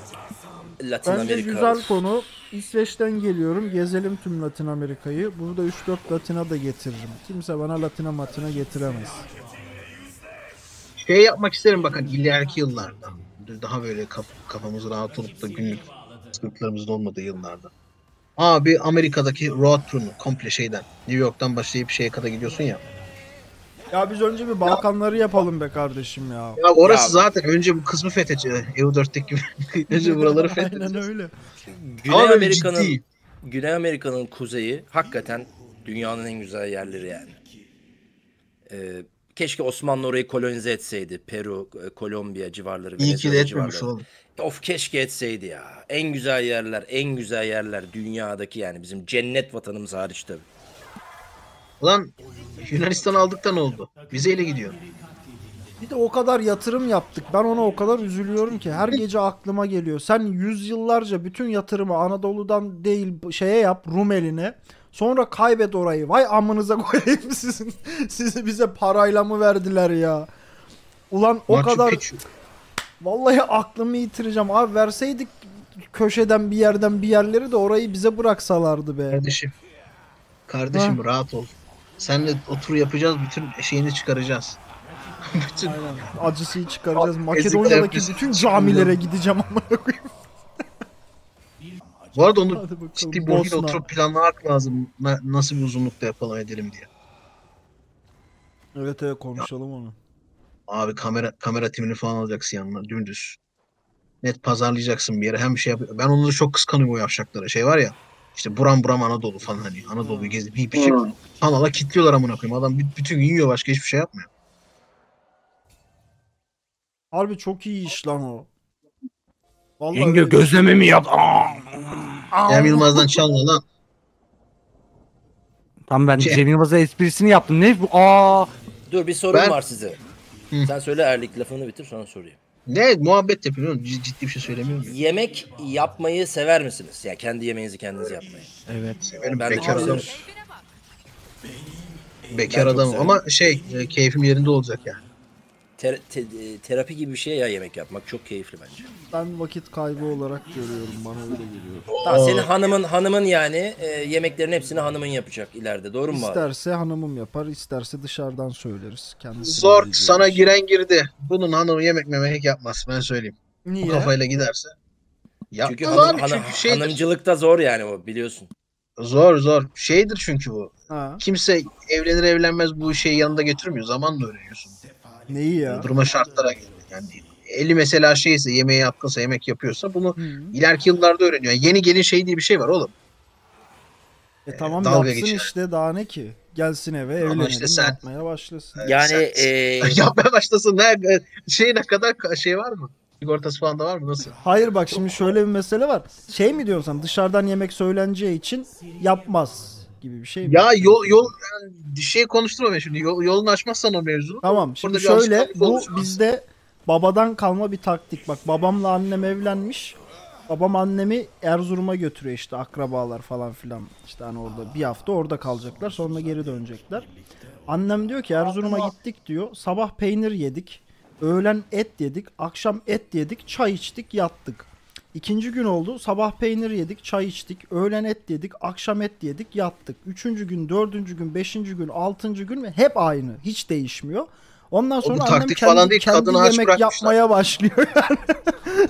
Latin Bence Amerika. güzel konu. İsveç'ten geliyorum. Gezelim tüm Latin Amerika'yı. Burada 3-4 Latina da getiririm. Kimse bana Latina matina getiremez. Şey yapmak isterim bakın ileriki yıllarda. Daha böyle kaf kafamız rahat olup da günlük sıkıntılarımızın olmadığı yıllarda. Abi Amerika'daki road turunu komple şeyden New York'tan başlayıp şeye kadar gidiyorsun ya. Ya biz önce bir Balkanları yapalım be kardeşim ya. Ya orası Ya- zaten önce bu kısmı fethedeceğiz. EU4'teki gibi. önce buraları Aynen fethedeceğiz. öyle. Güney Amerika'nın ciddi. Güney Amerika'nın kuzeyi hakikaten dünyanın en güzel yerleri yani. Ee, keşke Osmanlı orayı kolonize etseydi. Peru, e, Kolombiya civarları, İyi ki de Venezuela etmemiş civarları. oğlum. Of keşke etseydi ya. En güzel yerler, en güzel yerler dünyadaki yani bizim cennet vatanımız hariç tabii. Ulan Yunanistan aldık da ne oldu? Vizeyle gidiyor. Bir de o kadar yatırım yaptık. Ben ona o kadar üzülüyorum ki. Her gece aklıma geliyor. Sen yüzyıllarca bütün yatırımı Anadolu'dan değil şeye yap Rumeli'ne. Sonra kaybet orayı. Vay amınıza koyayım sizin. Sizi bize parayla mı verdiler ya? Ulan o Machu kadar Picchu. vallahi aklımı yitireceğim. Abi verseydik köşeden bir yerden bir yerleri de orayı bize bıraksalardı be. Kardeşim. Kardeşim rahat ol. Senle otur yapacağız. Bütün şeyini çıkaracağız. bütün Aynen. Acısıyı çıkaracağız. Makedonya'daki bütün camilere gideceğim amına koyayım. Bu arada onu ciddi boyuyla oturup planlamak lazım. Na- nasıl bir uzunlukta yapalım edelim diye. Evet evet konuşalım onu. Abi kamera kamera timini falan alacaksın yanına dümdüz. Net pazarlayacaksın bir yere. Hem şey yap Ben onları çok kıskanıyorum o yavşaklara. Şey var ya işte buram buram Anadolu falan hani. Anadolu'yu gezip bir bir kanala kilitliyorlar amına koyayım. Adam bütün gün yiyor başka hiçbir şey yapmıyor. Harbi çok iyi iş lan o. Vallahi Yenge öyle- gözleme mi yap? Cem Yılmaz'dan çalma lan. Tam ben Cem Yılmaz'a esprisini yaptım. Ne bu? Aa! Dur bir sorum Ben- var size. Hı. Sen söyle Erlik lafını bitir sonra sorayım. Ne muhabbet yapıyorum. Ciddi, bir şey söylemiyorum. ya. Yemek yapmayı sever misiniz? Yani kendi yemeğinizi kendiniz yapmayı. Evet. Benim Ben de bekar adamım. severim. Bekar adamım severim. ama şey e, keyfim yerinde olacak yani. Ter- te- e, terapi gibi bir şey ya yemek yapmak çok keyifli bence. Ben vakit kaybı olarak görüyorum. Bana öyle geliyor. Tamam, senin hanımın hanımın yani e, yemeklerin hepsini hanımın yapacak ileride. Doğru mu abi? İsterse hanımım yapar, isterse dışarıdan söyleriz. Kendisi Zor sana giren girdi. Bunun hanımı yemek memek yapmaz ben söyleyeyim. Bu Niye? kafayla giderse. Yapmaz Çünkü hanım, abi hanım- çünkü şeydir. hanımcılıkta zor yani o biliyorsun. Zor zor. Şeydir çünkü bu. Ha, Kimse evlenir evlenmez bu şeyi yanında getirmiyor. Zamanla öğreniyorsun. Neyi ya? Duruma şartlara göre. Yani eli mesela şeyse yemeği yatkınsa yemek yapıyorsa bunu Hı. ileriki yıllarda öğreniyor. Yani yeni gelin şey diye bir şey var oğlum. E tamam dalga yapsın geçer. işte daha ne ki? Gelsin eve Ama evlenelim işte sen- yapmaya başlasın. Yani sen- e, Yapmaya başlasın. Ne, şey ne kadar ka- şey var mı? Sigortası falan da var mı? Nasıl? Hayır bak şimdi şöyle bir mesele var. Şey mi diyorsun sen dışarıdan yemek söyleneceği için yapmaz gibi bir şey mi? Ya yol yol yani şey konuşturma beni şimdi. Yol, yolunu açmazsan o mevzunu. Tamam şimdi şöyle bu oluşmaz. bizde babadan kalma bir taktik. Bak babamla annem evlenmiş. Babam annemi Erzurum'a götürüyor işte akrabalar falan filan. İşte hani orada bir hafta orada kalacaklar sonra geri dönecekler. Annem diyor ki Erzurum'a gittik diyor. Sabah peynir yedik. Öğlen et yedik. Akşam et yedik. Çay içtik yattık. İkinci gün oldu. Sabah peynir yedik, çay içtik. Öğlen et yedik, akşam et yedik, yattık. Üçüncü gün, dördüncü gün, beşinci gün, altıncı gün ve hep aynı. Hiç değişmiyor. Ondan sonra annem taktik kendi, falan değil, kendi kadını aç yemek bırakmışlar. yapmaya başlıyor.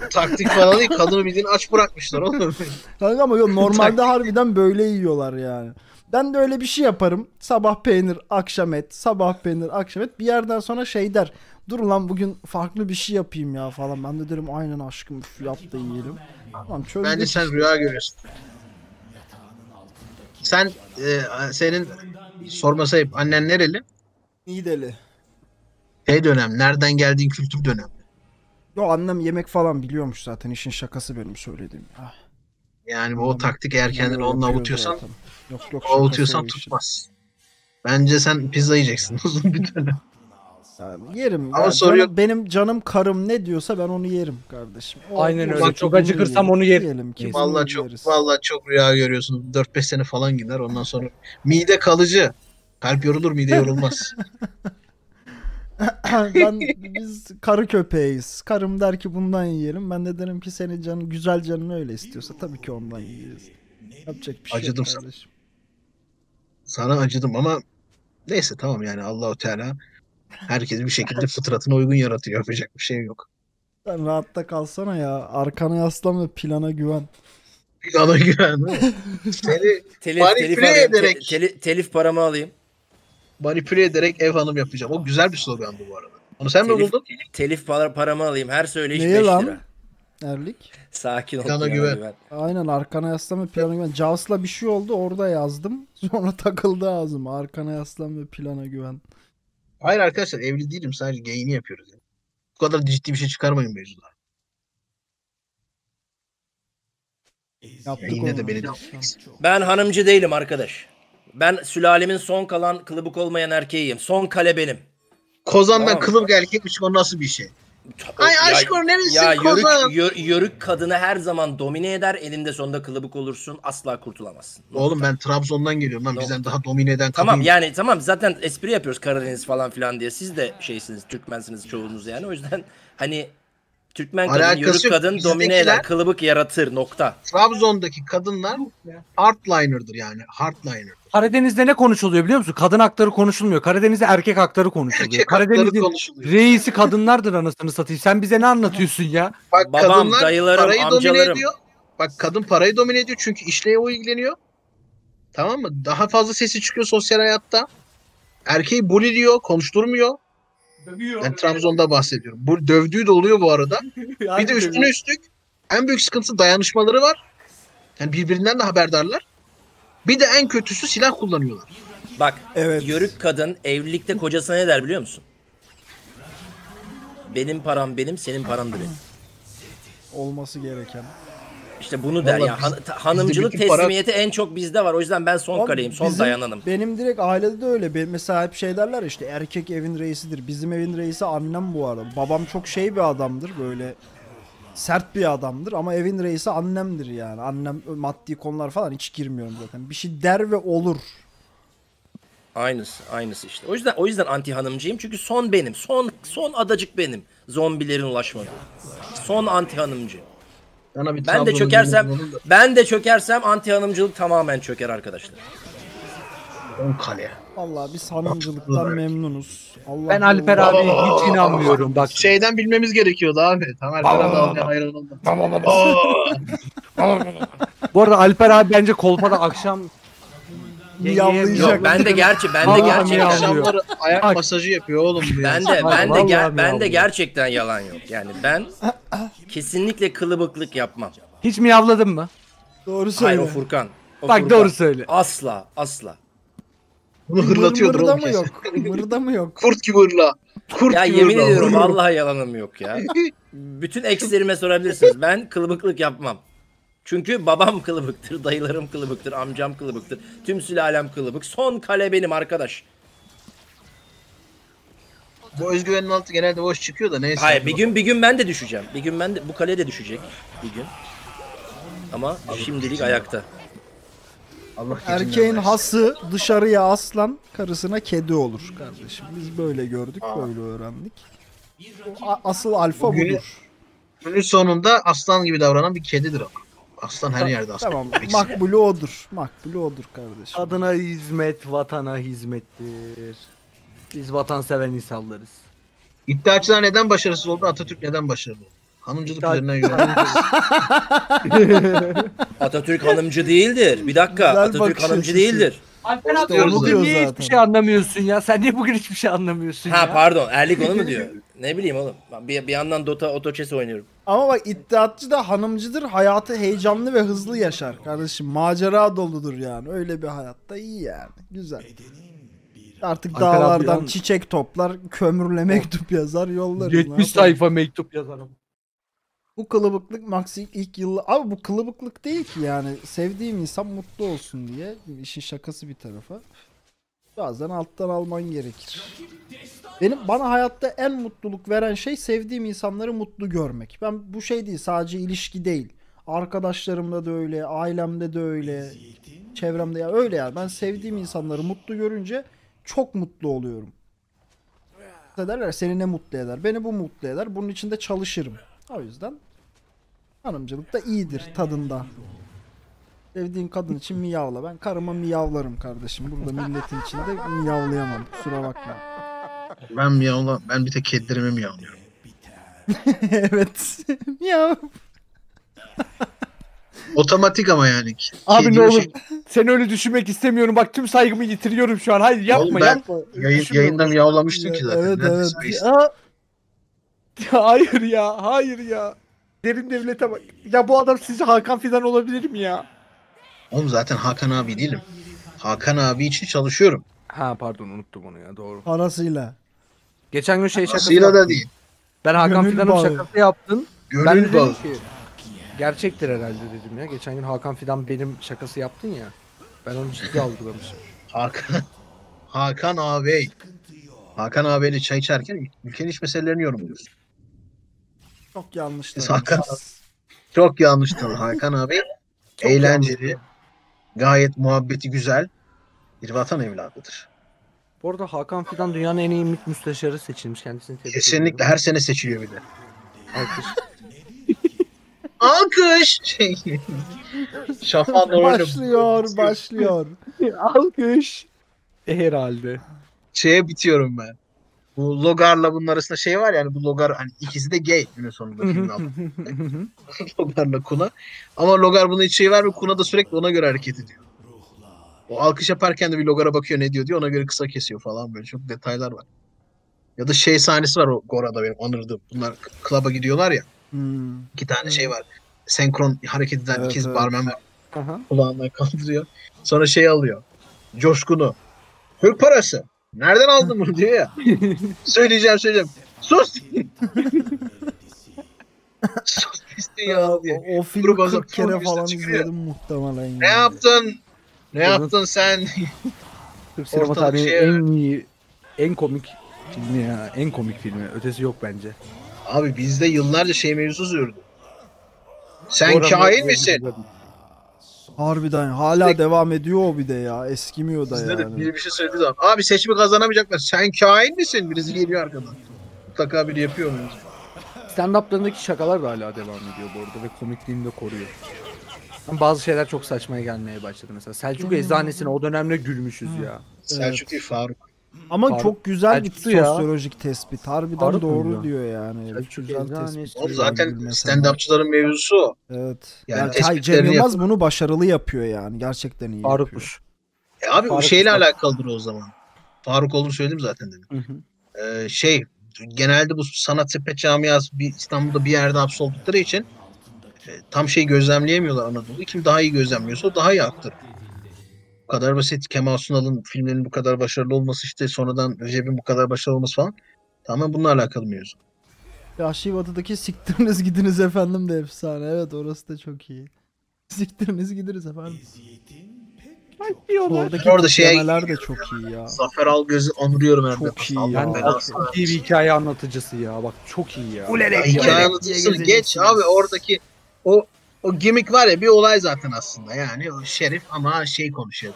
Taktik falan değil. Kadını bildiğin aç bırakmışlar oğlum. Kanka ama yok normalde harbiden böyle yiyorlar yani. Ben de öyle bir şey yaparım. Sabah peynir, akşam et. Sabah peynir, akşam et. Bir yerden sonra şey der. Dur lan bugün farklı bir şey yapayım ya falan. Ben de derim aynen aşkım üf, yap da yiyelim. Tamam çözdük. Bence sen rüya görüyorsun. Sen e, senin sorması ayıp. Annen nereli? iyi deli. Şey dönem. Nereden geldiğin kültür dönem. Yo annem yemek falan biliyormuş zaten. işin şakası benim söylediğim. Ah, Yani o taktik eğer kendini onunla avutuyorsan zaten. Yok yok avutuyorsan tutmaz. Bence sen pizza yiyeceksin uzun bir dönem. Yani yerim. Ama Ya soruyor- canım- benim canım karım ne diyorsa ben onu yerim kardeşim. O Aynen öyle. Çok bunu acıkırsam onu yerim. Yiyelim, kesin Vallahi çok yeriz. vallahi çok rüya görüyorsun. 4-5 sene falan gider. Ondan sonra mide kalıcı. Kalp yorulur, mide yorulmaz. ben biz karı köpeğiz. Karım der ki bundan yiyelim. Ben de derim ki senin canın güzel canın öyle istiyorsa tabii ki ondan yiyeceğiz. Yapacak bir şey Acıdım yok sana. kardeşim. Sana acıdım ama neyse tamam yani Allahu Teala herkesi bir şekilde fıtratına uygun yaratıyor. Yapacak bir şey yok. Sen rahatta kalsana ya. Arkana yaslan ve plana güven. Plana güven. mi? Seni Telif, Manipüle telif, alayım, te- ederek. teli- telif paramı alayım. manipüle ederek ev hanım yapacağım. O güzel bir slogandı bu arada. Onu sen mi Telif, buldun? telif para, paramı alayım. Her söyleyiş Neye 5 lan? lira. Erlik. Sakin ol. Plana plana güven. güven. Aynen arkana yaslan ve plana güven. Jaws'la bir şey oldu orada yazdım. Sonra takıldı ağzıma. Arkana yaslan ve plana güven. Hayır arkadaşlar evli değilim. Sadece gayini yapıyoruz. Yani. Bu kadar ciddi bir şey çıkarmayın mevzuda. Yaptık yine de beni de Ben hanımcı değilim arkadaş. Ben sülalemin son kalan kılıbık olmayan erkeğiyim. Son kale benim. Kozan'dan Tamam. kılık erkekmiş o nasıl bir şey? Ay Ya- aşk o neresin Ya yörük, yö- yörük kadını her zaman domine eder. Elinde sonunda kılıbık olursun. Asla kurtulamazsın. Oğlum ben Trabzon'dan geliyorum lan. Bizden daha domine eden Tamam kadın. yani tamam zaten espri yapıyoruz Karadeniz falan filan diye. Siz de şeysiniz Türkmensiniz çoğunuz yani. O yüzden hani Türkmen kadın, Alakası yörük yok. kadın domine Bizdekiler- eder, kılıbık yaratır nokta. Trabzon'daki kadınlar hardliner'dır yani. Hardliner. Karadeniz'de ne konuşuluyor biliyor musun? Kadın hakları konuşulmuyor. Karadeniz'de erkek hakları konuşuluyor. Erkek hakları Karadeniz'in konuşuluyor. reisi kadınlardır anasını satayım. Sen bize ne anlatıyorsun ya? Bak Babam, kadınlar dayılarım, parayı domine amcalarım. ediyor. Bak kadın parayı domine ediyor çünkü işle o ilgileniyor. Tamam mı? Daha fazla sesi çıkıyor sosyal hayatta. Erkeği bully diyor, konuşturmuyor. Ben Trabzon'da bahsediyorum. Bu dövdüğü de oluyor bu arada. Bir de üstüne üstlük en büyük sıkıntısı dayanışmaları var. Yani birbirinden de haberdarlar. Bir de en kötüsü silah kullanıyorlar. Bak Evet. yörük kadın evlilikte kocasına ne der biliyor musun? Benim param benim, senin paran da benim. Olması gereken. İşte bunu der Vallahi ya. biz- Han- hanımcılık para- teslimiyeti en çok bizde var. O yüzden ben son Abi kaleyim, son bizim- dayananım. Benim direkt ailede de öyle. Benim mesela hep şey derler ya işte erkek evin reisidir. Bizim evin reisi annem bu arada. Babam çok şey bir adamdır böyle sert bir adamdır ama evin reisi annemdir yani. Annem maddi konular falan hiç girmiyorum zaten. Bir şey der ve olur. Aynısı, aynısı işte. O yüzden o yüzden anti hanımcıyım çünkü son benim. Son son adacık benim. Zombilerin ulaşmadığı. Son anti hanımcı. Sana bir Ben de çökersem ben de çökersem anti hanımcılık tamamen çöker arkadaşlar. On kale. Vallahi biz hanımcılıktan memnunuz. Allah Ben Alper Allah- abiye hiç inanmıyorum. Bak Şeyden bilmemiz gerekiyordu abi. Tamer Karadağlı'ya hayran oldum. bu arada Alper abi bence kolpada akşam Miyavlayacak. Yok ben de gerçi ben de gerçekten. Akşamları ayak Bak. masajı yapıyor oğlum bu ya. ben de ben de Vallahi ger- ben de miyavlıyor. gerçekten yalan yok. Yani ben kesinlikle kılıbıklık yapmam. hiç miyavladın mı? Doğru Hayır söyle. o Furkan. O Bak Furkan. doğru söyle. Asla asla. Bunu Mır- hırlatıyordur mırda oğlum mı kesin. yok? Mırda mı yok? Kurt gibi hırla. Kurt Ya gibi yemin hırla. ediyorum vallahi yalanım yok ya. Bütün eksilerime sorabilirsiniz. Ben kılıbıklık yapmam. Çünkü babam kılıbıktır, dayılarım kılıbıktır, amcam kılıbıktır. Tüm sülalem kılıbık. Son kale benim arkadaş. Bu özgüvenin altı genelde boş çıkıyor da neyse. Hayır bir gün bir gün ben de düşeceğim. Bir gün ben de bu kale de düşecek bir gün. Ama şimdilik ayakta. Allah Erkeğin hası dışarıya aslan, karısına kedi olur kardeşim. Biz böyle gördük, böyle öğrendik. Asıl alfa Bugünü- budur. Günün sonunda aslan gibi davranan bir kedidir o. Aslan her yerde aslan. Tamam, makbulü odur. Makbulü odur kardeşim. Adına hizmet, vatana hizmettir. Biz vatansever insanlarız. İddiaçılar neden başarısız oldu? Atatürk neden başarılı oldu? Hanımcılık İddia- üzerinden yürüyor. Atatürk hanımcı değildir. Bir dakika. Güzel Atatürk hanımcı değildir. Alper İşte abi onu bugün diyor niye zaten. hiçbir şey anlamıyorsun ya? Sen niye bugün hiçbir şey anlamıyorsun Ha ya? pardon. Erlik onu mu diyor? ne bileyim oğlum. Bir, bir yandan Dota Auto Chess oynuyorum. Ama bak iddiatçı da hanımcıdır. Hayatı heyecanlı ve hızlı yaşar kardeşim. Macera doludur yani. Öyle bir hayatta iyi yani. Güzel. Artık Alper abi dağlardan yan- çiçek toplar, kömürle mektup yazar, yollarız. Ne 70 yapalım? sayfa mektup yazarım. Bu kılıbıklık Maxi ilk yıl abi bu kılıbıklık değil ki yani sevdiğim insan mutlu olsun diye işin şakası bir tarafa. Bazen alttan alman gerekir. Benim bana hayatta en mutluluk veren şey sevdiğim insanları mutlu görmek. Ben bu şey değil sadece ilişki değil. Arkadaşlarımda da öyle, ailemde de öyle, çevremde ya öyle yani. Ben sevdiğim insanları mutlu görünce çok mutlu oluyorum. Derler seni ne mutlu eder? Beni bu mutlu eder. Bunun için de çalışırım. O yüzden hanımcılık da iyidir tadında. Sevdiğin kadın için miyavla. Ben karıma miyavlarım kardeşim. Burada milletin içinde miyavlayamam. Kusura bakma. ben miyavla, ben bir tek kedilerime miyavlıyorum. evet. Miyav. Otomatik ama yani. Abi Kedi ne olur şey- seni öyle düşünmek istemiyorum. Bak tüm saygımı yitiriyorum şu an. Hayır yapma Oğlum ben yapma. Yayın, yayında miyavlamıştım ki zaten. Evet, evet. Ya. Hayır ya hayır ya. Derin devlete bak. Ya bu adam sizce Hakan Fidan olabilir mi ya? Oğlum zaten Hakan abi değilim. Hakan abi için çalışıyorum. Ha pardon unuttum onu ya doğru. Parasıyla. Geçen gün şey şakası Asıyla da değil. Ben Hakan Gönül Fidan'ın bağı. şakası yaptın. Ben de Gönül dedim bağı. ki gerçektir herhalde dedim ya. Geçen gün Hakan Fidan benim şakası yaptın ya. Ben onu ciddi algılamışım. Hakan, Hakan ağabey. Hakan ağabeyle çay içerken ülkenin iç meselelerini yorumluyoruz. Çok yanlışlar. Hakan- Çok yanlış tabii Hakan ağabey. Çok eğlenceli, gayet muhabbeti güzel bir vatan evladıdır. Bu arada Hakan Fidan dünyanın en iyi MİT müsteşarı seçilmiş. Kendisini tebrik Kesinlikle ediyorum. her sene seçiliyor bir de. Alkış. Alkış! Şey, öyle Başlıyor, başlıyor. Alkış. Herhalde. şeye bitiyorum ben. Bu Logar'la bunun arasında şey var yani bu Logar hani ikisi de gay günün sonunda filmin. Logar'la Kuna. Ama Logar bunun hiç şey var ve Kuna da sürekli ona göre hareket ediyor. O alkış yaparken de bir Logar'a bakıyor ne diyor diyor ona göre kısa kesiyor falan böyle çok detaylar var. Ya da şey sahnesi var o Gora'da benim anırdığım. Bunlar klaba gidiyorlar ya. Hmm. iki tane şey var. Senkron hareket eden Evet, ikiz evet. barmen var. Aha. Kulağından kaldırıyor. Sonra şey alıyor. Coşkunu. Hır parası. Nereden aldın bunu diyor ya. söyleyeceğim söyleyeceğim. Sus. Sus pisliği ya diye. O, o filmi Grup azap 40 kere falan çıkıyor. izledim muhtemelen. Ne yani. yaptın? Ne yaptın sen? Türk sinema tarihinin şey- en iyi, en komik filmi ya. En komik filmi. Ötesi yok bence. Abi bizde yıllarca şey mevzusu sürdü. Sen bu- misin? Harbiden hala Sürekli- devam ediyor o bir de ya. Eskimiyor da Bizde de yani. biri bir şey söylediği zaman. Abi seçimi kazanamayacaklar. Sen kain misin? Birisi geliyor arkadan. Mutlaka biri yapıyor muyuz? Stand-up'larındaki şakalar da hala devam ediyor bu arada ve komikliğini de koruyor. Ama bazı şeyler çok saçmaya gelmeye başladı mesela. Selçuk Eczacı'sine o dönemde gülmüşüz ya. Selçuk değil Faruk. Ama Faruk- çok güzel bir Selçuk'tu ya. sosyolojik tespit. Harbiden Faruk doğru muydu? diyor yani. herif. Selçuk güzel tespit. Ediyor zaten stand-upçıların mevzusu o. Evet. Yani Yani, tespitlerini Cem Yılmaz yapıyor. bunu başarılı yapıyor yani. Gerçekten iyi yapıyor. Farukmuş. E abi bu Faruk şeyle Usta. alakalıdır o zaman. Faruk olduğunu söyledim zaten dedim. Hı hı. Ee, şey genelde bu sanat sepet camiası bir İstanbul'da bir yerde hapsoldukları için e, tam şey gözlemleyemiyorlar Anadolu'yu. Kim daha iyi gözlemliyorsa o daha iyi aktarır. Bu kadar basit. Kemal Sunal'ın filmlerinin bu kadar başarılı olması işte sonradan Recep'in bu kadar başarılı olması falan tamamen bununla alakalı mevzu. Yahşi Batı'daki siktiriniz gidiniz efendim de efsane. Evet orası da çok iyi. Siktiriniz gidiniz efendim. Oradaki Orada tiplemeler de çok iyi ya. Zafer Algöz'ü anlıyorum her Çok iyi ya. Ben belasını çok iyi bir hikaye anlatıcısı ya. Bak çok iyi ya. Ya hikaye anlatıcısını geç abi oradaki o o gimmick var ya bir olay zaten aslında yani o şerif ama şey konuşuyor.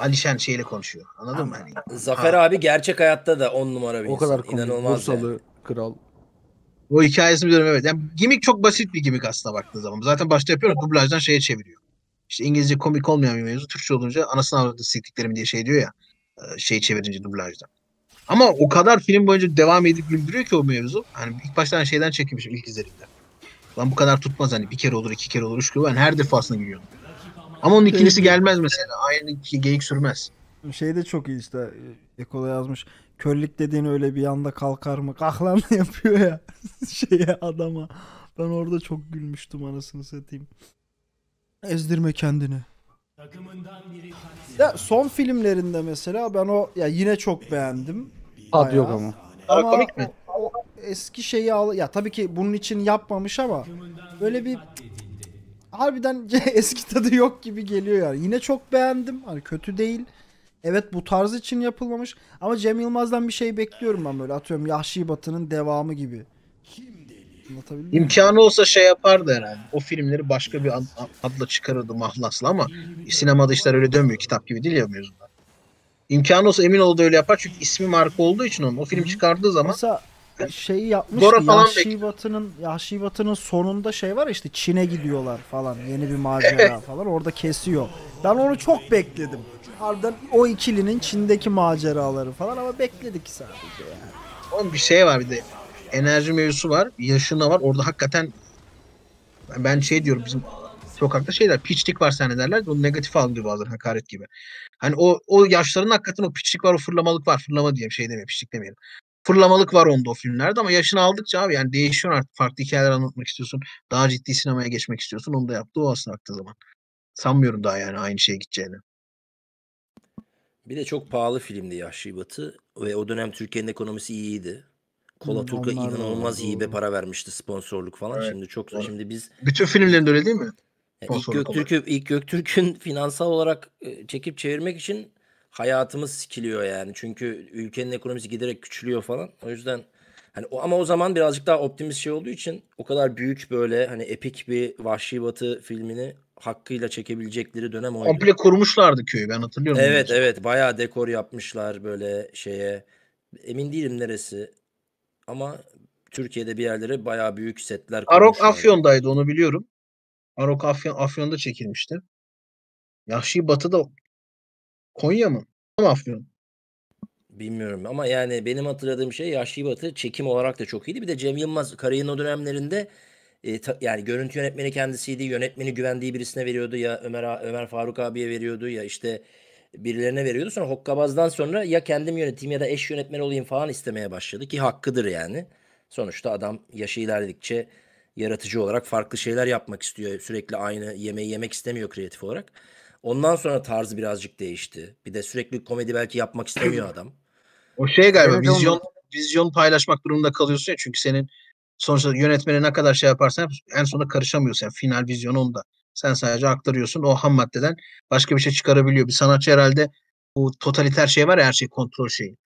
Alişen şeyle konuşuyor anladın mı? Hani Zafer abi gerçek hayatta da on numara bir O insan. kadar komik. İnanılmaz yani. Bursalı kral. o hikayesini biliyorum evet. Yani gimmick çok basit bir gimmick aslında baktığı zaman. Zaten başta yapıyoruz dublajdan şeye çeviriyor. İşte İngilizce komik olmayan bir mevzu Türkçe olunca anasını avradı siktiklerim diye şey diyor ya. e, Şey çevirince dublajdan. Ama o kadar film boyunca devam edip güldürüyor ki o mevzu. Hani ilk baştan şeyden çekmişim ilk izlediğimde. Lan bu kadar tutmaz hani bir kere olur, iki kere olur, üç kere olur. Ben her defasında gülüyorum. Ama onun ikincisi gelmez mesela. Aynı geyik sürmez. Şey de çok iyi işte. Ekola yazmış. Körlük dediğin öyle bir anda kalkar mı? Kahlan yapıyor ya. Şeye adama. Ben orada çok gülmüştüm anasını satayım. Ezdirme kendini. Ya son filmlerinde mesela ben o ya yine çok beğendim. Tadı yok ama. Daha komik mi? O, o eski şeyi al ya tabii ki bunun için yapmamış ama böyle bir harbiden eski tadı yok gibi geliyor yani. Yine çok beğendim. Hani kötü değil. Evet bu tarz için yapılmamış ama Cem Yılmaz'dan bir şey bekliyorum ben böyle atıyorum Yahşi Batı'nın devamı gibi. İmkanı olsa şey yapardı herhalde. O filmleri başka bir ad- adla çıkarırdı mahlasla ama sinemada işler öyle dönmüyor. Kitap gibi değil ya mevzuda. İmkanı olsa emin ol da öyle yapar. Çünkü ismi marka olduğu için onun. O film çıkardığı zaman Mesela şeyi yapmış Dora falan Yahşi. Batı'nın Yahşi Batı'nın sonunda şey var işte Çin'e gidiyorlar falan yeni bir macera falan orada kesiyor. Ben onu çok bekledim. Harbiden o ikilinin Çin'deki maceraları falan ama bekledik sadece yani. Oğlum bir şey var bir de enerji mevzusu var. Yaşına var. Orada hakikaten ben şey diyorum bizim sokakta şeyler piçlik var sahne derler. Bunu negatif algılıyor bazen hakaret gibi. Hani o o yaşların hakikaten o piçlik var o fırlamalık var. Fırlama diyeyim şey demeyelim piçlik demeyelim. Fırlamalık var onda o filmlerde ama yaşını aldıkça abi yani değişiyor artık. Farklı hikayeler anlatmak istiyorsun. Daha ciddi sinemaya geçmek istiyorsun. Onu da yaptı o aslında baktığı zaman. Sanmıyorum daha yani aynı şeye gideceğini. Bir de çok pahalı filmdi Yahşi Batı ve o dönem Türkiye'nin ekonomisi iyiydi. Kola Hmm, Turk'a inanılmaz iyi be para vermişti sponsorluk falan. Evet, Şimdi çok doğru. şimdi biz Bütün filmlerinde öyle değil mi? Yani ilk. Göktürk'ü ilk Göktürk'ün finansal olarak e, çekip çevirmek için hayatımız sikiliyor yani. Çünkü ülkenin ekonomisi giderek küçülüyor falan. O yüzden hani o ama o zaman birazcık daha optimist şey olduğu için o kadar büyük böyle hani epik bir Vahşi Batı filmini hakkıyla çekebilecekleri dönem oydu. Komple kurmuşlardı köyü ben hatırlıyorum. Evet evet bayağı dekor yapmışlar böyle şeye. Emin değilim neresi. Ama Türkiye'de bir yerlere bayağı büyük setler Arok. Afyon'daydı onu biliyorum. Arok Afyon, Afyon'da çekilmişti. Yahşi Batı'da Konya mı? Ama Afyon. Bilmiyorum ama yani benim hatırladığım şey Yahşi Batı çekim olarak da çok iyiydi. Bir de Cem Yılmaz kariyerinin o dönemlerinde e, ta- yani görüntü yönetmeni kendisiydi. Yönetmeni güvendiği birisine veriyordu ya Ömer Ömer Faruk abiye veriyordu ya işte birilerine veriyordu. Sonra Hokkabaz'dan sonra ya kendim yöneteyim ya da eş yönetmen olayım falan istemeye başladı ki hakkıdır yani. Sonuçta adam yaşı ilerledikçe yaratıcı olarak farklı şeyler yapmak istiyor. Sürekli aynı yemeği yemek istemiyor kreatif olarak. Ondan sonra tarzı birazcık değişti. Bir de sürekli komedi belki yapmak istemiyor adam. O şey galiba Evet, vizyon vizyon paylaşmak durumunda kalıyorsun ya çünkü senin sonuçta yönetmene ne kadar şey yaparsan yap, en sonunda karışamıyorsun. Yani final vizyon onda. Sen sadece aktarıyorsun. O ham maddeden başka bir şey çıkarabiliyor. Bir sanatçı herhalde bu totaliter şey var ya her şey kontrol şeyi.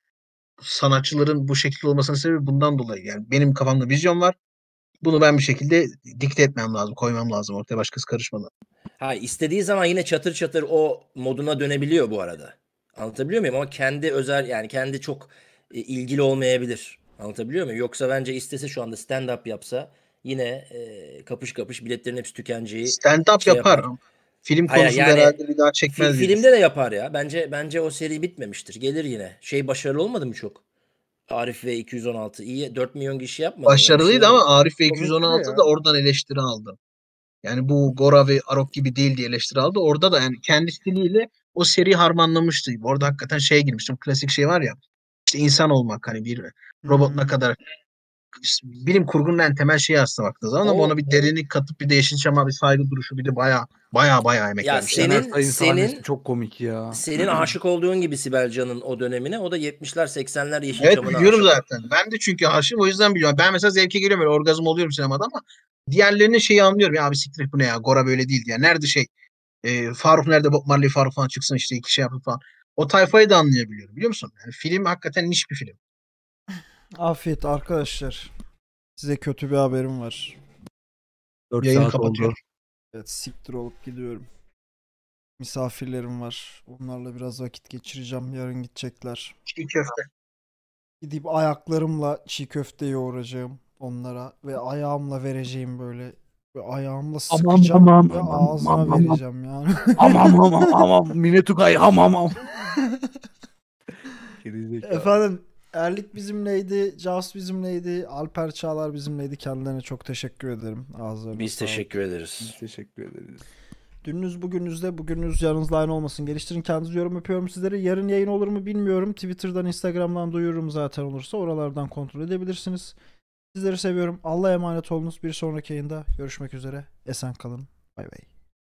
Sanatçıların bu şekilde olmasının sebebi bundan dolayı. Yani benim kafamda vizyon var. Bunu ben bir şekilde dikte etmem lazım, koymam lazım ortaya başkası karışmadan. Ha istediği zaman yine çatır çatır o moduna dönebiliyor bu arada. Anlatabiliyor muyum? Ama kendi özel yani kendi çok e, ilgili olmayabilir. Anlatabiliyor muyum? Yoksa bence istese şu anda stand up yapsa yine e, kapış kapış biletlerin hepsi tükeneceği. Stand-up şey yapar. yapar. Film Hayır, konusunda yani herhalde bir daha Fi- çekmez. diye filmde de yapar ya. Bence bence o seri bitmemiştir. Gelir yine. Şey başarılı olmadı mı çok? Arif ve 216 iyi 4 milyon kişi yapmadı. Öyle bir şey Başarılıydı ama Arif ve Komikti 216 ya. da oradan eleştiri aldı. Yani bu Gora ve Arok gibi değil diye eleştiri aldı. Orada da yani kendi stiliyle o seri harmanlamıştı. Orada hakikaten şeye girmiştim. Klasik şey var ya. İşte insan olmak hani bir robot ne Hmm. kadar bilim kurgunun en temel şeyi aslında baktığınız zaman ama ona bir derinlik katıp bir de Yeşilçam'a bir saygı duruşu bir de baya baya baya emek Ya senin- Senin, çok komik ya. Senin aşık olduğun gibi Sibel Can'ın o dönemine o da 70'ler 80'ler Evet Yeşilçam'ına biliyorum aşık. zaten. Ben de çünkü aşığım o yüzden biliyorum. Ben mesela zevke geliyorum böyle orgazm oluyorum sinemada ama diğerlerinin şeyi anlıyorum. Ya abi siktir bu ne ya Gora böyle değil diye. Nerede şey e, Faruk nerede Bob Marley Faruk falan çıksın işte iki şey yapıp falan. O tayfayı da anlayabiliyorum biliyor musun? Yani film hakikaten niş bir film. Afiyet arkadaşlar. Size kötü bir haberim var. 4 Yayını saat kapatıyorum. oldu. Evet siktir olup gidiyorum. Misafirlerim var. Onlarla biraz vakit geçireceğim. Yarın gidecekler. Çiğ köfte. Gidip ayaklarımla çiğ köfte yoğuracağım onlara ve ayağımla vereceğim böyle ve ayağımla Aman, sıkacağım aman, ve aman, ağzıma aman, aman. vereceğim yani. Amam amam amam. Mine Tugay hamam am. Gerizekalı. Efendim Erlik bizimleydi, Jaws bizimleydi, Alper Çağlar bizimleydi. Kendilerine çok teşekkür ederim. Ağızlarına Biz sağlık. teşekkür ederiz. Biz teşekkür ederiz. Dününüz bugününüzde, bugününüz yarınızla aynı olmasın. Geliştirin kendinizi yorum yapıyorum sizlere. Yarın yayın olur mu bilmiyorum. Twitter'dan, Instagram'dan duyururum zaten olursa. Oralardan kontrol edebilirsiniz. Sizleri seviyorum. Allah'a emanet olunuz. Bir sonraki yayında görüşmek üzere. Esen kalın. Bay bay.